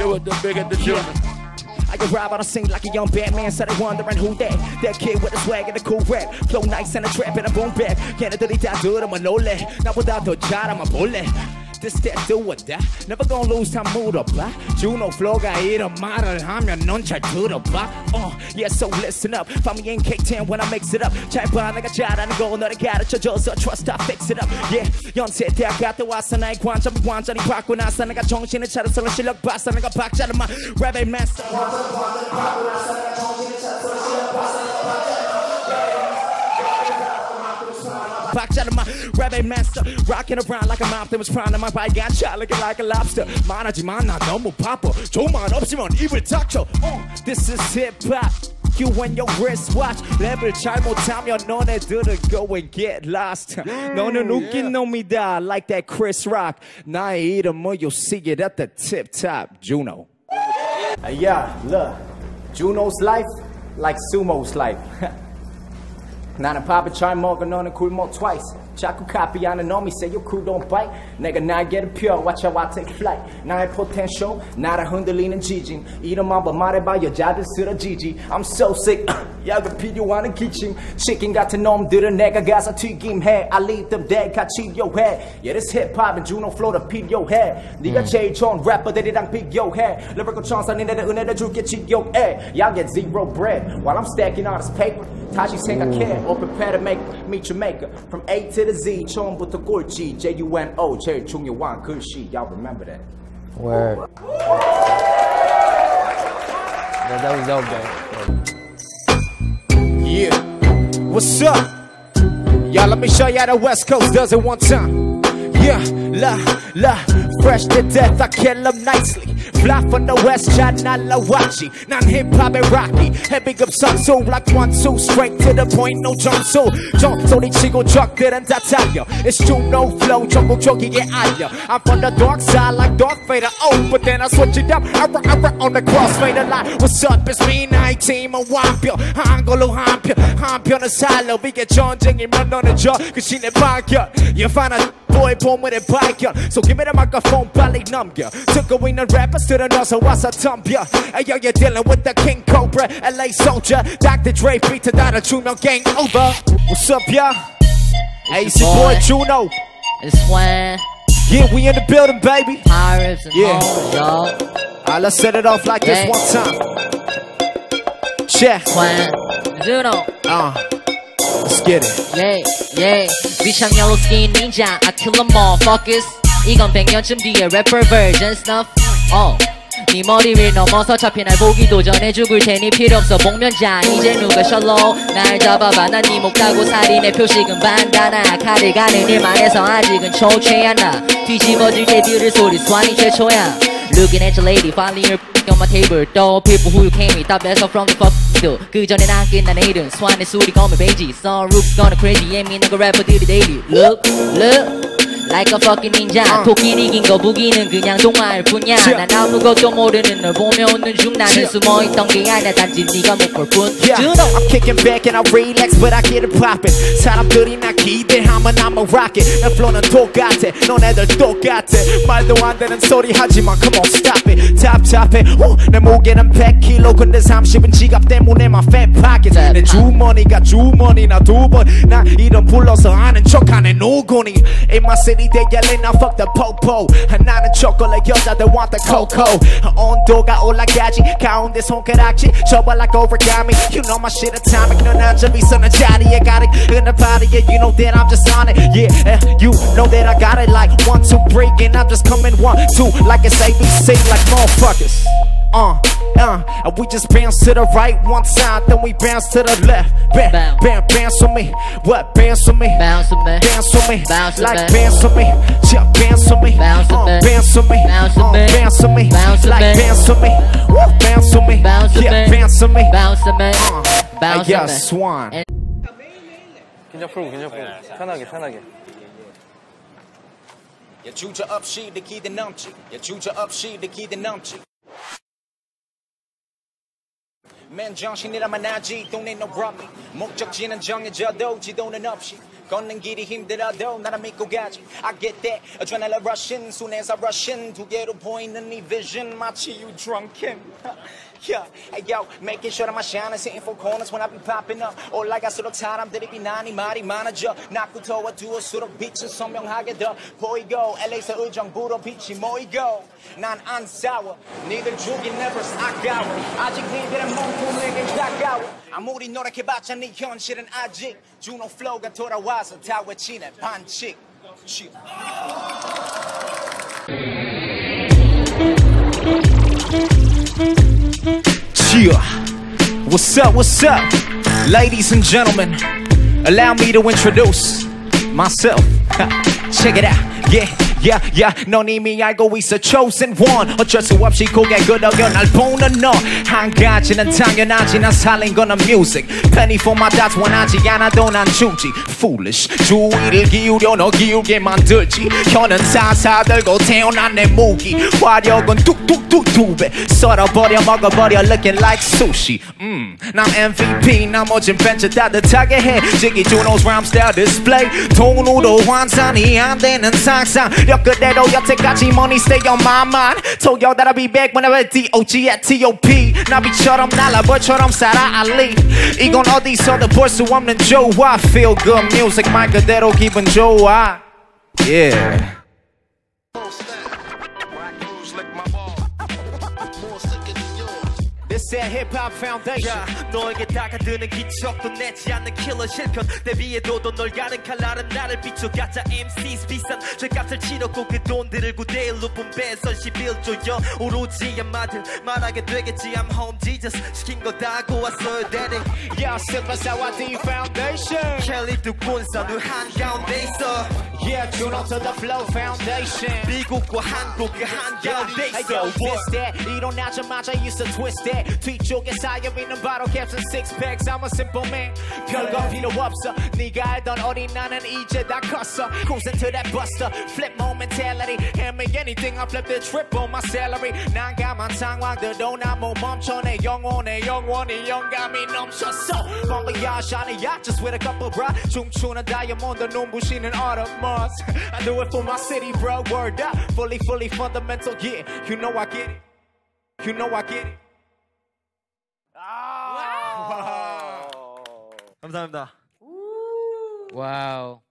do it the bigger the. I arrive on a scene like a young Batman, started wondering who that. That kid with the swag and the cool rap. Flow nice and a trap and a boom bag. Can't do that, do it, I'm a no. Not without the shot, I'm a bullet. This that do or that. Never gonna lose time 물어봐. Juno flow가 이런 말을 하면 넌잘 들어봐. Uh, yeah, so listen up. Find me in K10 when I mix it up. 잘 봐, 내가 잘하는 거 너를 가르쳐줘서 trust I fix it up. Yeah, 연세 대학 갔다 와서 나의 관점이 완전히 바꾸고 나서 내가 정신을 차려서 실력 봤어. 내가 박자를 막 랩의 master. 박 자를 막 랩의 master. Rocking around like a Optimus Prime. my bike got shot looking like a lobster. 말하지만 나 너무 바빠. 조만 없으면 입을 닥쳐. Uh, this is hip hop. You and your wristwatch 랩을 잘못하면 너네들은 go and get lost 너는 웃긴 놈이다 like that Chris Rock 나의 이름은 you'll see it at the tip top Juno Yeah, look Juno's life like Sumo's life 나는 밥을 잘 먹어 너는 굶어 twice Chaku copy on say your crew don't bite. Nigga, now 펴 watch how I take flight 나의 potential 나를 흔들리는 지진 이름만 봐 말해봐 여자들 쓰러지지 I'm so sick, yaga pidio wanna kitchen. Chicken got to know him, did nigga, got a 튀김 해. I leave them dead, got cheat head. Yeah, this hip hop and Junoflo to peep your head. 네가 제일 좋은 래퍼, 대리랑 pick your head. Lyrical chance, I need that, 은혜를 줄게, cheat your head. Y'all get zero bread while I'm stacking all this paper. Tashi 생각해, or prepare to make meet your maker From A to the the Z, Chon Butakorchi, J U M O, Cherry Chung Yawan Kurshi. Y'all remember that. Word. Oh, Word. That, was dope, man. Yeah. What's up? Y'all, let me show y'all the West Coast does it one time. Yeah, la, la, fresh to death, I kill them nicely. Fly from the west, China, Lawachi. Non hip hop and rocky. Heavy up some so like one, two, straight to the point, no jump so. Jump, so they chigo chuck, didn't I tell ya. It's true, no flow, jungle chokey, get out ya. I'm from the dark side, like Darth Vader. Oh, but then I switch it up. I run, I run on the crossfader line. What's up? It's me, 19, and wamp ya. Angolo, hamp ya. Hump ya on the silo. We get John Jing, run on the jaw, cause she never ya. You find a boy 보물의 발견 So give me the microphone 빨리 넘겨 듣고 있는 래퍼들은 어서 와서 덤벼 Hey yo you're dealing with the King Cobra LA Soldier Dr. Dre 비트 따라 주면 game over What's up y'all? Hey it's your boy boy. Juno It's when Yeah we in the building baby pirates and Yeah. hoes, yo. Alright let's set it off like this Yeah. one time Check When Juno. uh, Get it Yeah, yeah. 위창 yellow skin ninja. I kill them all, fuckers. 이건 100년쯤 뒤에 래퍼 version stuff. 어. 네 머리 위를 넘어서 잡히 날 보기도 전에 죽을 테니 필요 없어 복면자 이제 누가 셜로 날 잡아봐 난네목 따고 살인의 표식은 반다나 칼을 가는 일만 해서 아직은 초췌한 나 뒤집어질 때 들을 소리 스완이 최초야 Looking at your lady, finally you're on my table 또 people who came me top best from the fuck do 그 전에 난 끝난 내일은 스완의 술이 검은 베이지 Sunroof's gonna crazy 예민한 거 래퍼들이 daily Look, look Like a fucking ninja. 토끼는 이긴 거 무기는 그냥 동화일 뿐이야. 난 아무것도 모르는 널 보며 웃는 중 나는 숨어있던 게 아니야. 단지 네가 못볼 뿐. Yeah, I'm kicking back and I relax, but I get it poppin'. 사람들이 나 기대하면 I'm a rocket. 내 flow는 똑같아, 너네들 똑같아. 말도 안 되는 소리 하지만 come on stop it. 답답해, 오, 내 무게는 100kg, 근데 30은 지갑 때문에 my fat pockets. 내 주머니가 주머니나 두 번, 나 이름 불러서 아는 척하네 누구니? In my city they yelling I fuck the popo. 나는 초콜릿 여자들 want the cocoa. 온도가 올라가지 가운데 손가락질 접어 like origami. You know my shit atomic. 넌 앉아 있어는 자리에 가득 in the party. Yeah, you know that I'm just on it. Yeah, eh, you know that I got it like one, two, break, and I'm just coming one, two, like it's ABC, like motherfuckers. Uh, uh, and we just bounce to the right one time, then we bounce to the left. Bam, Bounce. bam, bounce with me. What bounce with me? Bounce with me Bounce with me, Bounce with like me. bounce with me, yeah, bounce with me, Bounce with uh, me. bounce with me, Bounce with uh, me. bounce with me, Bounce with like me. bounce with me, Woo, bounce with me, Bounce with yeah, me. bounce with me, Bounce with me uh, Bounce yeah, with me swan. And- 긴장 풀고 긴장 풀고 편하게 편하게 야 주저 없이 내 기대 넘치 야 주저 없이 내 기대 넘치 맨 정신이라만 하지 need no rummy 목적지는 정해져도 지도는 없이 걷는 길이 힘들어도 나를 믿고 가지 I get that adrenaline rushing soon as I rush in 두 개로 보이는 이 vision 마치 you drunken Yeah, hey yo, making sure that my shine is hitting four corners when I be popping up. 올라갈수록 사람들이 비난이 말이 많아져. 낮부터 어두울수록 빛은 선명하게 더 보이고. LA에서 의정부로 빛이 모이고. 난 안 싸워. 니들 죽인 never 아까워. 아직 니들의 몸통 내게 가까워. 아무리 노력해봤자 네 현실은 아직 주노 플로우가 돌아와 Plaza, What's up, what's up? Ladies and gentlemen, allow me to introduce myself. Check it out, yeah. Yeah, yeah. 넌 이미 알고 있어. Chosen one. 어쩔 수 없이 고개 끄덕여 날 보는 너. 한 가지는 당연하지. 난 살린 거는 music. Penny for my dots 원하지 않아도 난 주지. Foolish. 주의를 기울여 너 기울게 만들지. 혀는 사사 들고 태어난 내 무기. 화력은 뚝뚝뚝 두 배. 썰어버려 먹어버려 looking like sushi. 음, 난 MVP. 나머진 벤츠 따뜻하게 해. 지기 rhyme style display. 돈으로 환산이 안 되는 상상 력 그대로 여태까지 money stay on my mind. Told y'all that I'll be back whenever D.O.G. at T.O.P. 나비처럼 날아 벌처럼 살아 알리. 이건 어디서도 볼 수 없는 조화. Feel good music 말 그대로 기분 좋아. Yeah. Hip hop foundation. 너에게 다가드는 기척도 내지 않는 킬러 실편 대비해도도 널 가는 칼날은 나를 비춰 가짜 MCs 비싼 죄값을 치렀고 그 돈들을 9대1로 분배해서 11조여 오로지 한마디 말하게 되겠지 I'm home Jesus 시킨 거 다 하고 왔어요 daddy Yeah, D Foundation. 켈리 두 군사 누 한가운데 있어 Yeah, tune on to the Flow Foundation. 미국과 한국 그 한가운데 Hey 있어 yo, this that 일어나자마자 used to twist that 뒤쪽에 쌓여있는 바로 캡슨 six packs I'm a simple man 별거 필요 없어 네가 알던 어린 나는 이제 다 컸어 Cruising to that buster Flip more mentality Hand me anything I flip the triple my salary 난감한 상황들도 나못 멈춰 내 영혼의 영원히 영감이 넘쳤어 Bon voyage 아니야 Just with a couple bra 춤추는 다이아몬드 눈부시는 autumn moss I do it for my city bro Word up Fully fully fundamental yeah You know I get it You know I get it 감사합니다. 와우